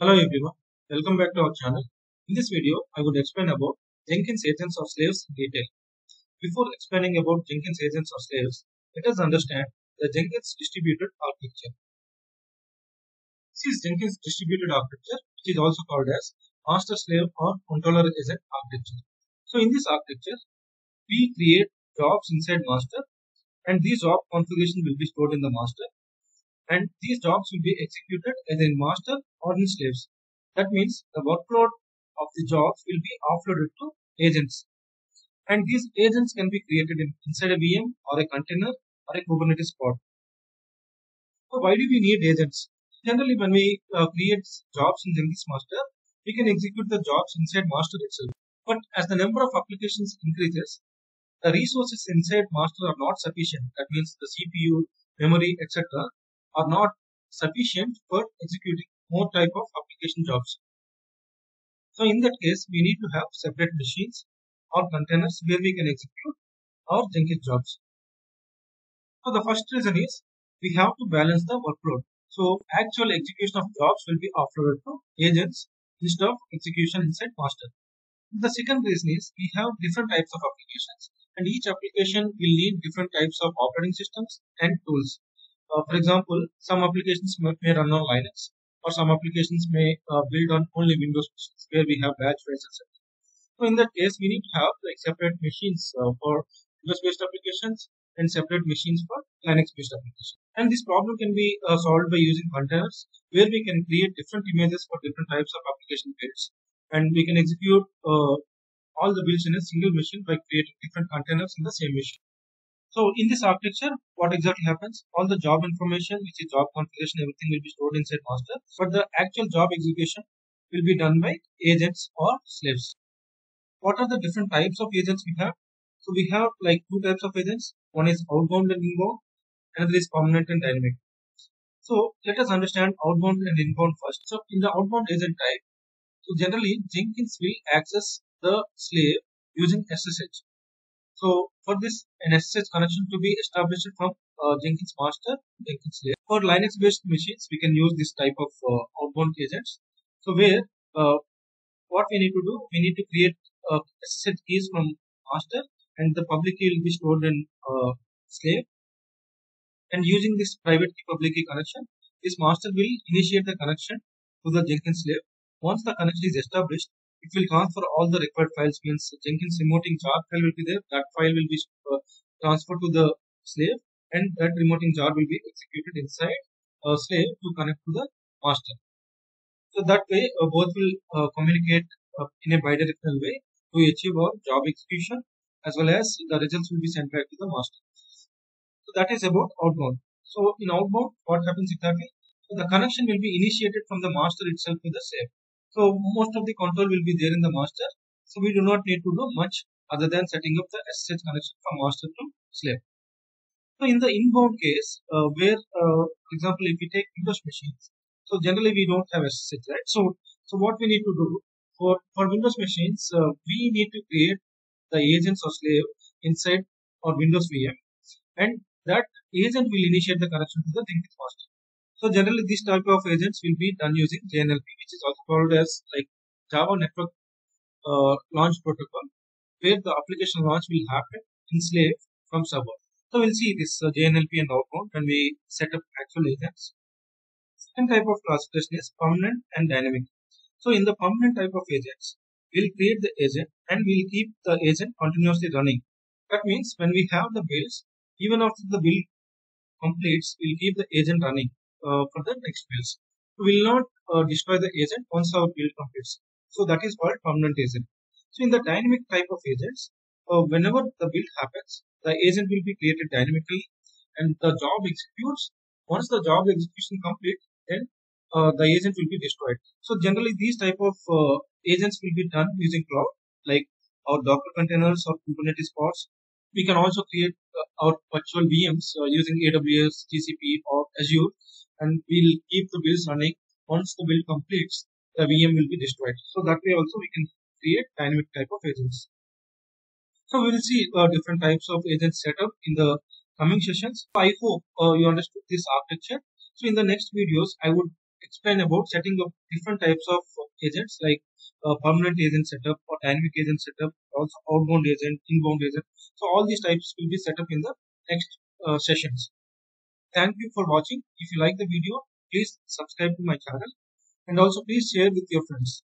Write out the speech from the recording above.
Hello everyone, welcome back to our channel. In this video, I would explain about Jenkins agents or slaves in detail. Before explaining about Jenkins agents or slaves, let us understand the Jenkins distributed architecture. This is Jenkins distributed architecture, which is also called as master slave or controller agent architecture. So in this architecture, we create jobs inside master and these job configuration will be stored in the master and these jobs will be executed either in master That means the workload of the jobs will be offloaded to agents. And these agents can be created in, inside a VM or a container or a Kubernetes pod. So why do we need agents? Generally, when we uh, create jobs in Jenkins Master, we can execute the jobs inside master itself. But as the number of applications increases, the resources inside master are not sufficient. That means the CPU, memory, etc are not sufficient for executing more type of application jobs. So in that case, we need to have separate machines or containers where we can execute our Jenkins jobs. So the first reason is we have to balance the workload. So actual execution of jobs will be offloaded to agents instead of execution inside master. The second reason is we have different types of applications and each application will need different types of operating systems and tools. Uh, for example, some applications may, run on Linux, or some applications may uh, build on only Windows machines, where we have batch files, etc. So in that case, we need to have like separate machines uh, for Windows-based applications and separate machines for Linux-based applications. And this problem can be uh, solved by using containers, where we can create different images for different types of application builds, and we can execute uh, all the builds in a single machine by creating different containers in the same machine. So in this architecture, what exactly happens? All the job information, which is job configuration, everything will be stored inside master, but the actual job execution will be done by agents or slaves. What are the different types of agents we have? So we have like two types of agents. One is outbound and inbound, another is permanent and dynamic. So let us understand outbound and inbound first. So in the outbound agent type, so generally Jenkins will access the slave using SSH. So for this, SSH connection to be established from uh, Jenkins master, Jenkins slave. For Linux based machines, we can use this type of uh, outbound agents. So where uh, what we need to do, we need to create uh, SSH keys from master and the public key will be stored in uh, slave. And using this private key public key connection, this master will initiate the connection to the Jenkins slave. Once the connection is established, it will transfer all the required files. Means Jenkins remoting jar file will be there. That file will be uh, transferred to the slave and that remoting jar will be executed inside a slave to connect to the master. So that way uh, both will uh, communicate uh, in a bidirectional way to achieve our job execution as well as the results will be sent back to the master. So that is about outbound. So in outbound what happens exactly? So the connection will be initiated from the master itself to the slave so most of the control will be there in the master. So we do not need to do much other than setting up the SSH connection from master to slave. So in the inbound case, uh, where, uh, for example, if we take Windows machines, so generally we don't have SSH, right? So, so what we need to do for, for Windows machines, uh, we need to create the agents or slave inside our Windows VM and that agent will initiate the connection to the Jenkins master. So generally this type of agents will be done using JNLP which is also called as like Java Network uh, Launch Protocol where the application launch will happen in slave from server. So we'll see this uh, JNLP and outbound when we set up actual agents. Second type of classification is permanent and dynamic. So in the permanent type of agents, we'll create the agent and we'll keep the agent continuously running. That means when we have the builds, even after the build completes, we'll keep the agent running for the next builds. We will not uh, destroy the agent once our build completes. So that is called permanent agent. So in the dynamic type of agents, uh, whenever the build happens, the agent will be created dynamically and the job executes. Once the job execution complete, then uh, the agent will be destroyed. So generally these type of uh, agents will be done using cloud like our Docker containers or Kubernetes pods. We can also create uh, our virtual VMs using AWS, GCP or Azure and we'll keep the builds running. Once the build completes, the VM will be destroyed. So that way also we can create dynamic type of agents. So we will see uh, different types of agents set up in the coming sessions. I hope uh, you understood this architecture. So in the next videos, I would explain about setting up different types of agents like uh, permanent agent setup or dynamic agent setup, also outbound agent, inbound agent. So all these types will be set up in the next uh, sessions. Thank you for watching. If you like the video, please subscribe to my channel and also please share with your friends.